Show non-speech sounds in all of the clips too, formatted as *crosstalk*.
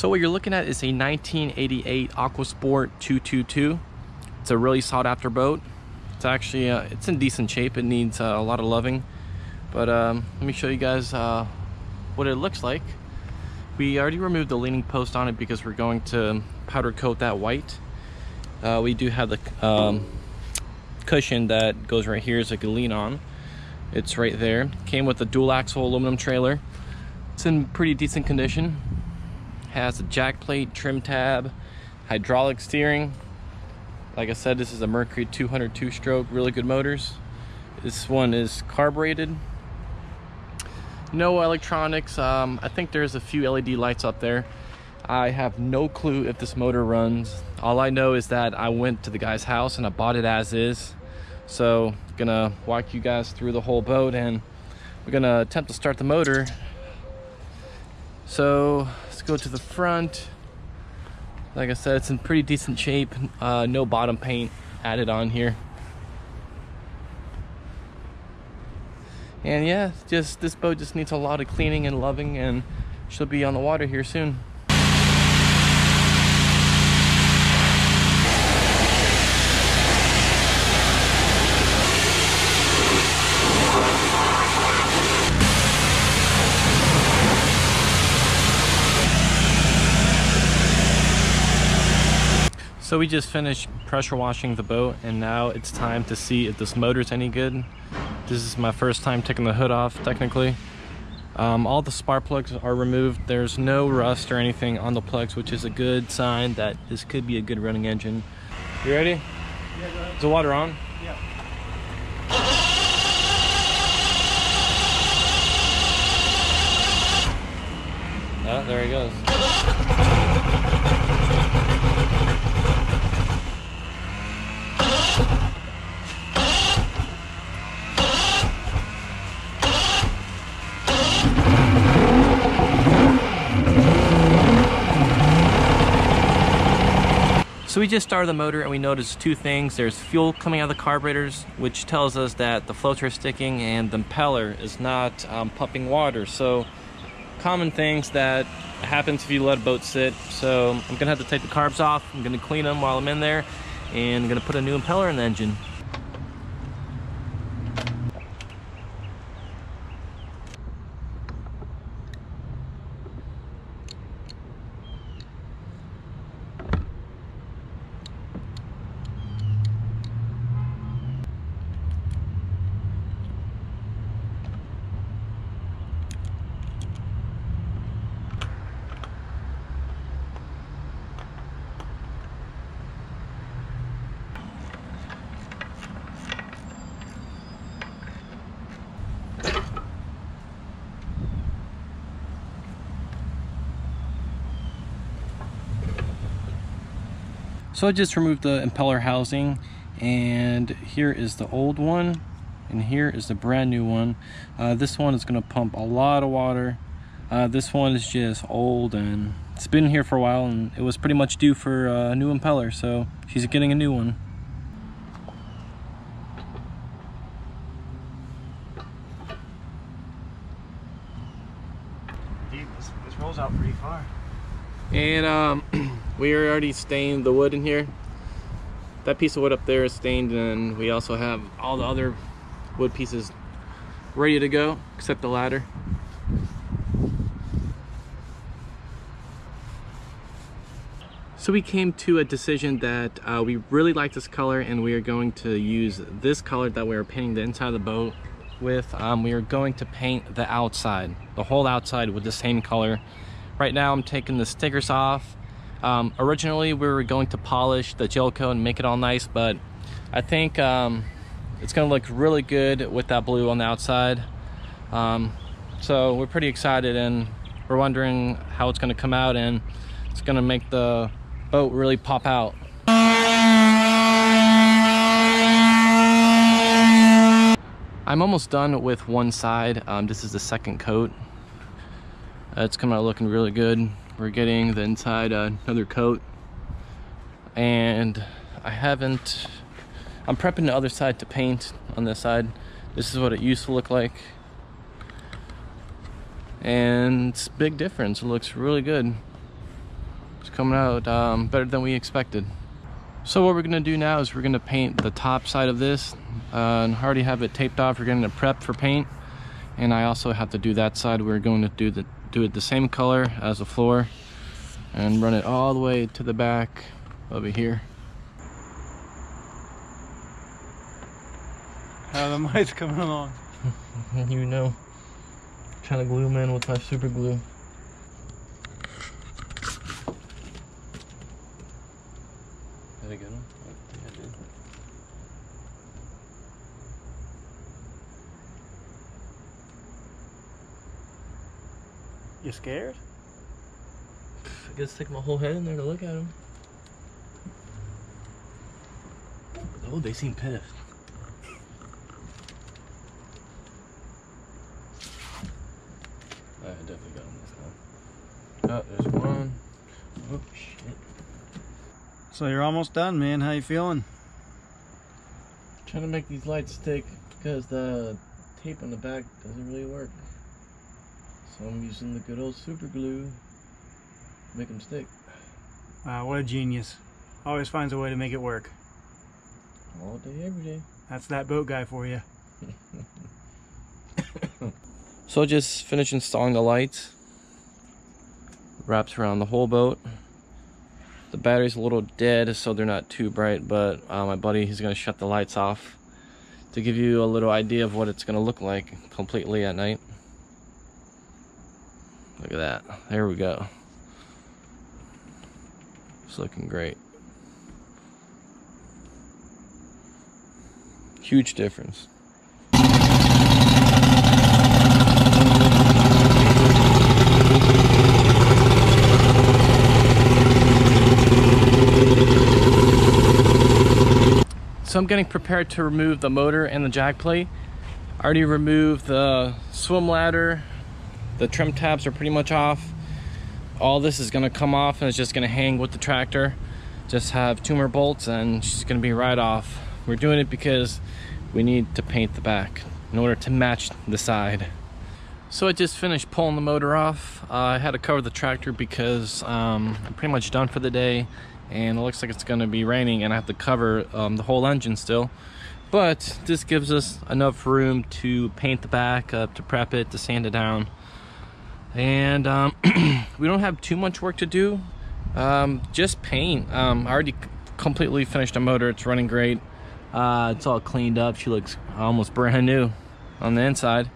So what you're looking at is a 1988 Aquasport 222. It's a really sought after boat. It's actually, uh, it's in decent shape. It needs uh, a lot of loving. But um, let me show you guys uh, what it looks like. We already removed the leaning post on it because we're going to powder coat that white. Uh, we do have the um, cushion that goes right here so I can lean on. It's right there. Came with a dual axle aluminum trailer. It's in pretty decent condition has a jack plate, trim tab, hydraulic steering. Like I said, this is a Mercury 202 stroke, really good motors. This one is carbureted. No electronics. Um, I think there's a few LED lights up there. I have no clue if this motor runs. All I know is that I went to the guy's house and I bought it as is. So gonna walk you guys through the whole boat and we're gonna attempt to start the motor. So Let's go to the front. Like I said, it's in pretty decent shape. Uh, no bottom paint added on here. And yeah, just this boat just needs a lot of cleaning and loving and she'll be on the water here soon. So we just finished pressure washing the boat and now it's time to see if this motor's any good. This is my first time taking the hood off technically. Um, all the spark plugs are removed. There's no rust or anything on the plugs, which is a good sign that this could be a good running engine. You ready? Yeah, Is the water on? Yeah. Oh, there he goes. We just started the motor and we noticed two things. There's fuel coming out of the carburetors, which tells us that the floats are sticking and the impeller is not um, pumping water. So common things that happens if you let a boat sit. So I'm gonna have to take the carbs off. I'm gonna clean them while I'm in there and I'm gonna put a new impeller in the engine. So I just removed the impeller housing and here is the old one and here is the brand new one. Uh, this one is going to pump a lot of water. Uh, this one is just old and it's been here for a while and it was pretty much due for a new impeller so she's getting a new one. Dude, this, this rolls out pretty far. And um, *clears throat* we already stained the wood in here. That piece of wood up there is stained and we also have all the other wood pieces ready to go, except the ladder. So we came to a decision that uh, we really like this color and we are going to use this color that we are painting the inside of the boat with. Um, we are going to paint the outside, the whole outside with the same color. Right now I'm taking the stickers off. Um, originally we were going to polish the gel coat and make it all nice, but I think um, it's gonna look really good with that blue on the outside. Um, so we're pretty excited and we're wondering how it's gonna come out and it's gonna make the boat really pop out. I'm almost done with one side. Um, this is the second coat. Uh, it's coming out looking really good. We're getting the inside uh, another coat. And I haven't, I'm prepping the other side to paint on this side. This is what it used to look like. And it's big difference, it looks really good. It's coming out um, better than we expected. So what we're gonna do now is we're gonna paint the top side of this. Uh, and I already have it taped off. We're it prepped for paint. And I also have to do that side. We're going to do the do it the same color as the floor and run it all the way to the back over here. How the *laughs* mice coming along? *laughs* you know, trying to glue them in with my super glue. Did I get them? I think I did. You scared? I guess stick my whole head in there to look at them. Oh, they seem pissed. I definitely got them this time. Oh, there's one. Oh, shit. So you're almost done, man. How you feeling? Trying to make these lights stick because the tape on the back doesn't really work. So I'm using the good old super glue to make them stick. Wow, what a genius. Always finds a way to make it work. All day, every day. That's that boat guy for you. *laughs* So just finished installing the lights. Wraps around the whole boat. The battery's a little dead, so they're not too bright, but uh, my buddy, he's gonna shut the lights off to give you a little idea of what it's gonna look like completely at night. Look at that. There we go. It's looking great. Huge difference. So I'm getting prepared to remove the motor and the jack plate. I already removed the swim ladder. The trim tabs are pretty much off. All this is gonna come off and it's just gonna hang with the tractor. Just have two more bolts and she's gonna be right off. We're doing it because we need to paint the back in order to match the side. So I just finished pulling the motor off. Uh, I had to cover the tractor because um, I'm pretty much done for the day and it looks like it's gonna be raining and I have to cover um, the whole engine still. But this gives us enough room to paint the back up, to prep it, to sand it down. And um, *clears throat* we don't have too much work to do, um, just paint. Um, I already completely finished the motor, it's running great. Uh, it's all cleaned up, she looks almost brand new on the inside.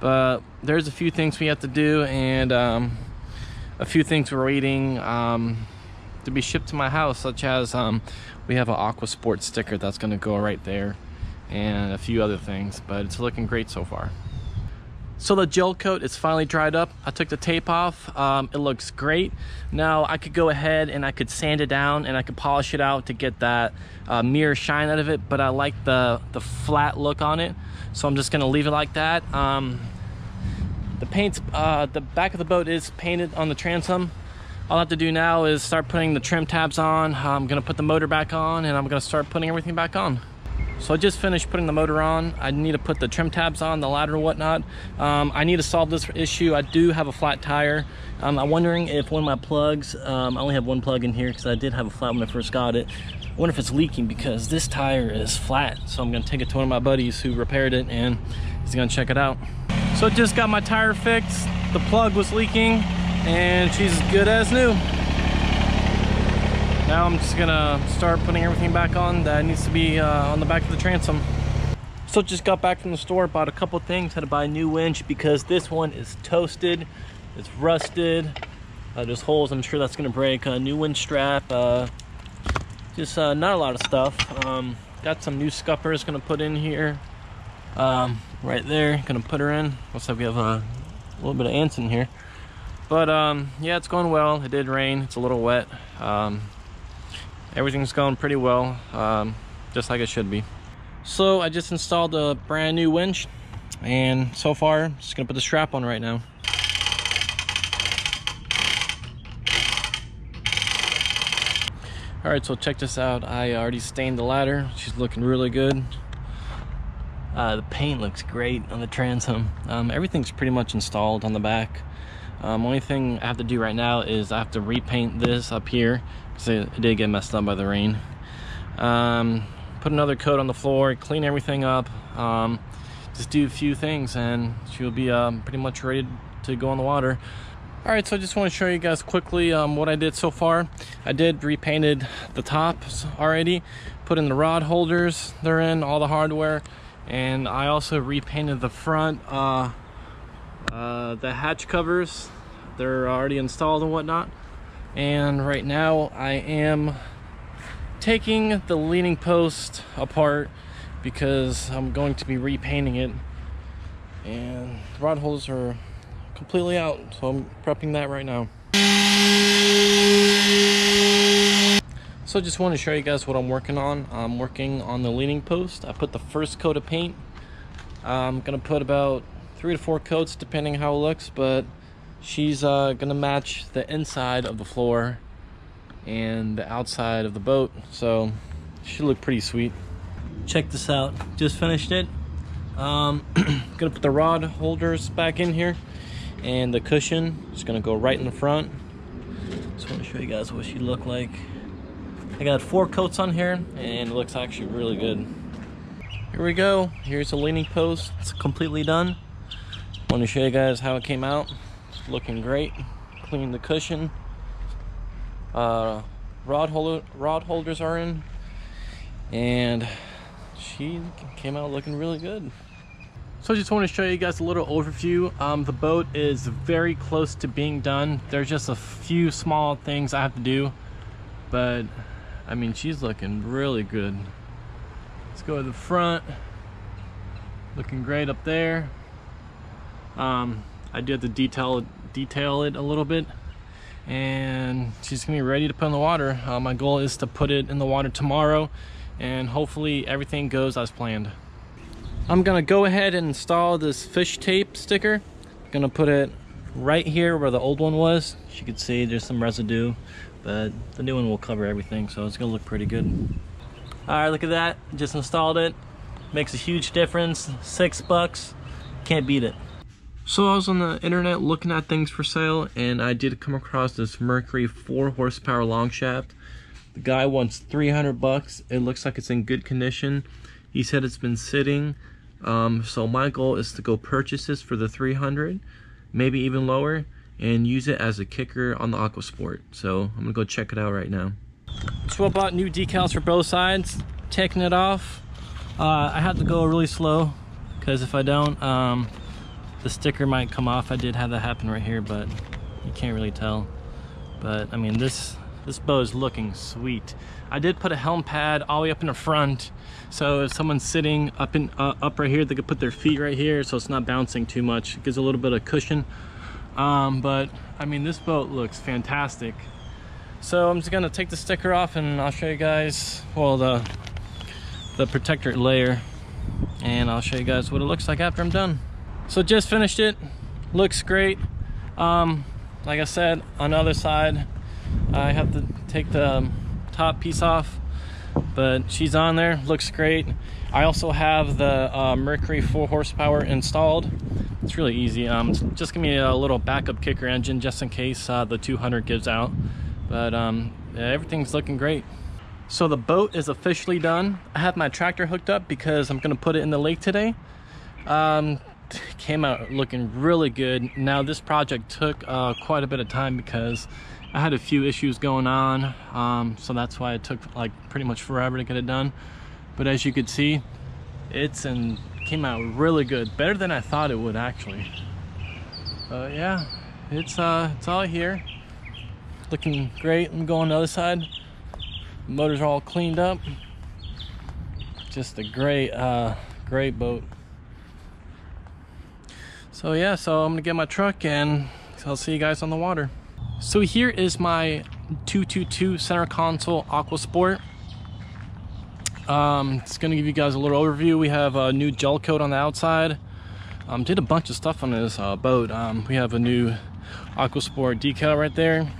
But there's a few things we have to do and um, a few things we're waiting um, to be shipped to my house, such as um, we have an Aquasport sticker that's going to go right there, and a few other things. But it's looking great so far. So the gel coat is finally dried up. I took the tape off. Um, it looks great. Now I could go ahead and I could sand it down and I could polish it out to get that uh, mirror shine out of it. But I like the the flat look on it, so I'm just gonna leave it like that. Um, the paint, uh, the back of the boat is painted on the transom. All I have to do now is start putting the trim tabs on. I'm gonna put the motor back on and I'm gonna start putting everything back on. So I just finished putting the motor on. I need to put the trim tabs on, the ladder whatnot. Um, I need to solve this issue. I do have a flat tire. Um, I'm wondering if one of my plugs, um, I only have one plug in here because I did have a flat when I first got it. I wonder if it's leaking because this tire is flat. So I'm gonna take it to one of my buddies who repaired it and he's gonna check it out. So I just got my tire fixed. The plug was leaking and she's good as new. Now I'm just gonna start putting everything back on that needs to be uh, on the back of the transom. So just got back from the store, bought a couple things, had to buy a new winch because this one is toasted, it's rusted, uh, there's holes, I'm sure that's gonna break. A new winch strap, uh, just uh, not a lot of stuff. Um, got some new scuppers gonna put in here, um, right there, gonna put her in. Looks like we have a little bit of ants in here. But um, yeah, it's going well. It did rain, it's a little wet. Um, everything's going pretty well, um, just like it should be. So I just installed a brand new winch and so far, just gonna put the strap on right now. All right, so check this out. I already stained the ladder. She's looking really good. Uh, the paint looks great on the transom. Um, everything's pretty much installed on the back. Um, only thing I have to do right now is I have to repaint this up here because it, did get messed up by the rain. Um, put another coat on the floor, clean everything up, um, just do a few things and she'll be um, pretty much ready to go on the water. All right, so I just want to show you guys quickly um, what I did so far. I did repainted the tops already, put in the rod holders, they're in, all the hardware, and I also repainted the front, uh, uh, the hatch covers, they're already installed and whatnot. And right now I am taking the leaning post apart because I'm going to be repainting it. And the rod holes are completely out, so I'm prepping that right now. So I just want to show you guys what I'm working on. I'm working on the leaning post. I put the first coat of paint. I'm gonna put about three to four coats depending how it looks, but she's uh, gonna match the inside of the floor and the outside of the boat, so she look pretty sweet. Check this out, just finished it. Um, *clears throat* gonna put the rod holders back in here and the cushion is gonna go right in the front. Just want to show you guys what she looked like. I got four coats on here and it looks actually really good. Here we go. Here's the leaning post. It's completely done. Want to show you guys how it came out. Looking great. Clean the cushion. Uh, rod holder rod holders are in, and she came out looking really good. So I just want to show you guys a little overview. Um, the boat is very close to being done. There's just a few small things I have to do, but I mean, she's looking really good. Let's go to the front. Looking great up there. Um, I do have to detail, detail it a little bit. And she's gonna be ready to put in the water. Uh, my goal is to put it in the water tomorrow and hopefully everything goes as planned. I'm gonna go ahead and install this fish tape sticker. Gonna put it right here where the old one was. As you can see there's some residue but the new one will cover everything so it's gonna look pretty good all right look at that just installed it makes a huge difference six bucks can't beat it so I was on the internet looking at things for sale and I did come across this Mercury 4 horsepower long shaft the guy wants 300 bucks it looks like it's in good condition he said it's been sitting um, so my goal is to go purchase this for the 300 maybe even lower and use it as a kicker on the Aquasport. So I'm gonna go check it out right now. So I bought new decals for both sides, taking it off. Uh, I have to go really slow because if I don't, um, the sticker might come off. I did have that happen right here, but you can't really tell. But I mean, this this bow is looking sweet. I did put a helm pad all the way up in the front, so if someone's sitting up in uh, up right here, they could put their feet right here, so it's not bouncing too much. It gives a little bit of cushion um, but I mean, this boat looks fantastic. So I'm just gonna take the sticker off and I'll show you guys, well, the, the protector layer and I'll show you guys what it looks like after I'm done. So just finished it, looks great. Um, like I said, on the other side, I have to take the top piece off, but she's on there, looks great. I also have the uh, Mercury 4 horsepower installed it's really easy. Um, it's just give me a little backup kicker engine just in case uh, the 200 gives out. But um, yeah, everything's looking great. So the boat is officially done. I have my tractor hooked up because I'm gonna put it in the lake today. Um, came out looking really good. Now this project took uh, quite a bit of time because I had a few issues going on. Um, so that's why it took like pretty much forever to get it done. But as you could see, it's and came out really good better than I thought it would actually uh, yeah it's uh it's all here looking great I'm going the other side motors are all cleaned up just a great uh great boat so yeah so I'm gonna get my truck and I'll see you guys on the water so here is my 222 center console Aquasport um, it's gonna give you guys a little overview. We have a new gel coat on the outside. Um, did a bunch of stuff on this uh, boat. Um, we have a new Aquasport decal right there.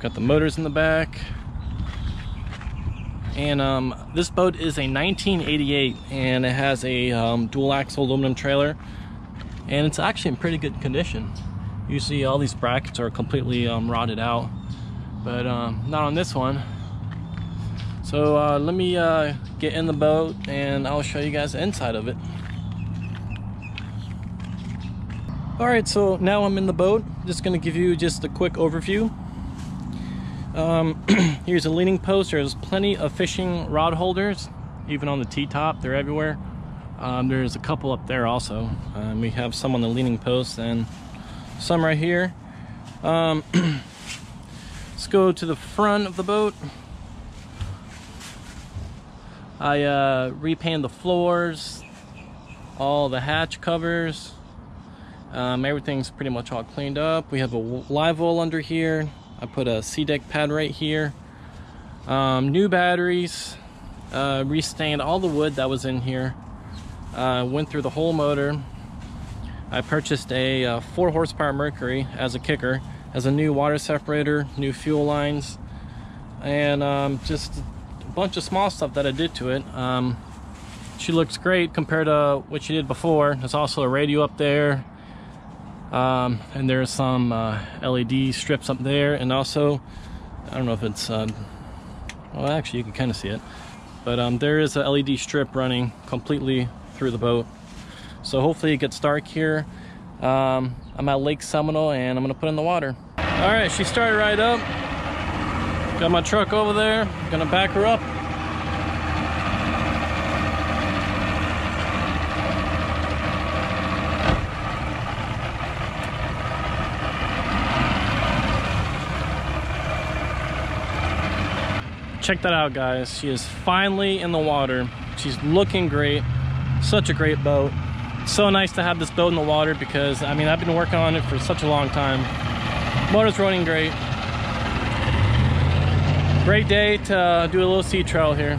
Got the motors in the back. And um, this boat is a 1988 and it has a um, dual axle aluminum trailer. and it's actually in pretty good condition. You see all these brackets are completely um, rotted out, but um, not on this one. So uh, let me uh, get in the boat and I'll show you guys the inside of it. All right, so now I'm in the boat. Just gonna give you just a quick overview. Um, *clears throat* here's a leaning post. There's plenty of fishing rod holders, even on the T-top, they're everywhere. Um, there's a couple up there also. Um, we have some on the leaning post and some right here. Um, *clears throat* let's go to the front of the boat. I uh, repainted the floors, all the hatch covers. Um, everything's pretty much all cleaned up. We have a live well under here. I put a SeaDek pad right here. Um, new batteries. Uh, restained all the wood that was in here. Uh, went through the whole motor. I purchased a uh, 4 horsepower Mercury as a kicker. As a new water separator, new fuel lines, and um, just a bunch of small stuff that I did to it. Um, she looks great compared to what she did before. There's also a radio up there, um, and there's some uh, LED strips up there, and also, I don't know if it's, uh, well actually you can kind of see it, but um, there is a LED strip running completely through the boat. So hopefully it gets dark here. Um, I'm at Lake Seminole and I'm gonna put in the water. All right, she started right up. Got my truck over there, gonna back her up. Check that out guys. She is finally in the water. She's looking great. Such a great boat. So nice to have this boat in the water because I mean I've been working on it for such a long time. Motor's running great. Great day to do a little sea trial here.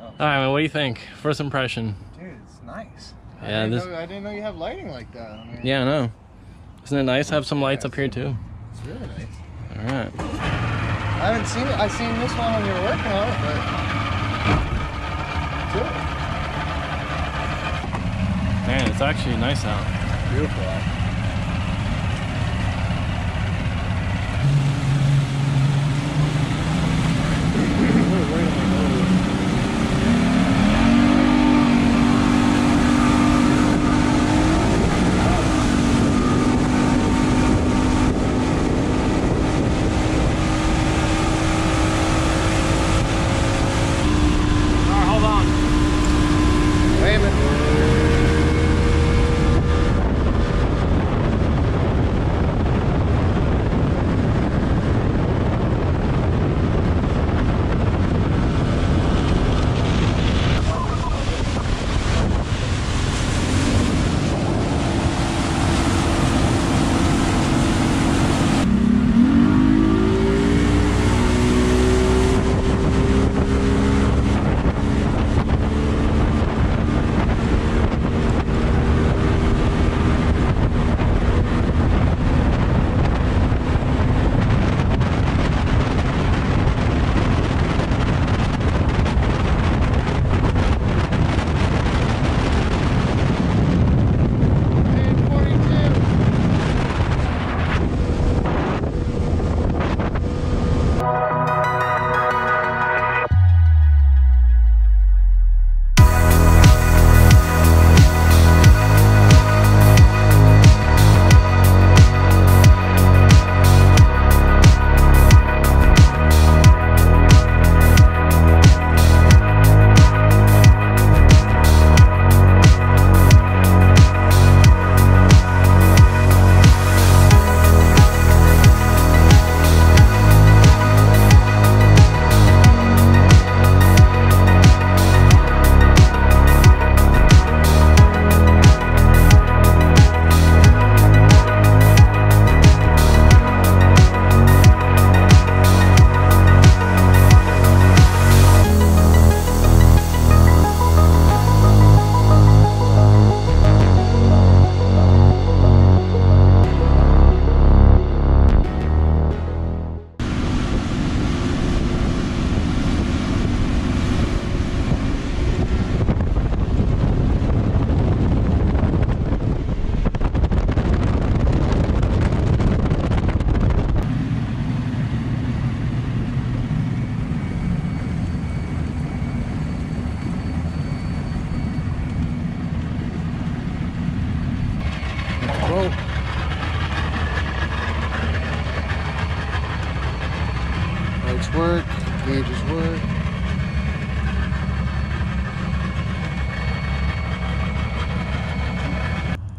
Oh. all right what do you think? First impression. Dude it's nice. Yeah I didn't, this... know, I didn't know you have lighting like that I mean... yeah I know. Isn't it nice to have some lights up here too? it's really nice. All right I haven't seen it. I seen this one when you were working on it, but good. Man, it's actually nice out. Beautiful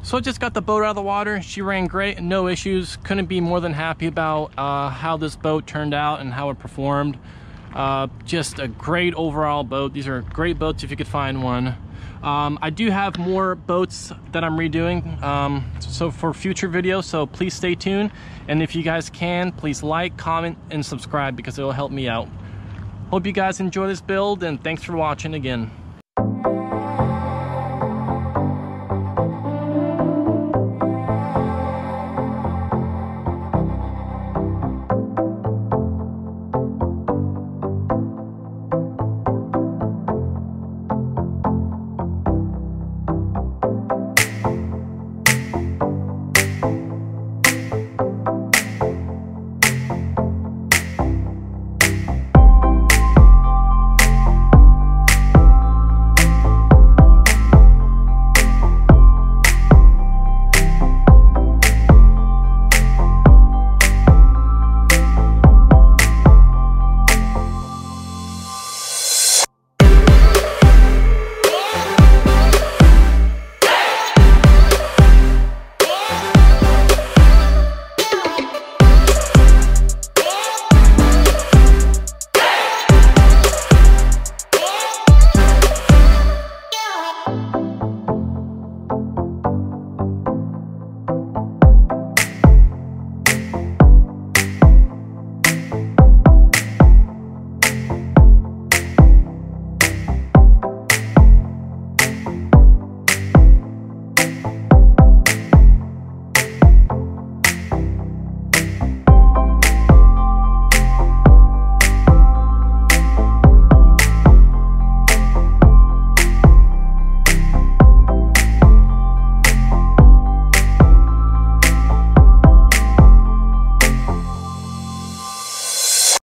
So I just got the boat out of the water. She ran great, no issues. Couldn't be more than happy about uh, how this boat turned out and how it performed. Uh, just a great overall boat. These are great boats if you could find one. Um, I do have more boats that I'm redoing um, so for future videos, so please stay tuned. And if you guys can, please like, comment, and subscribe because it'll help me out. Hope you guys enjoy this build and thanks for watching again.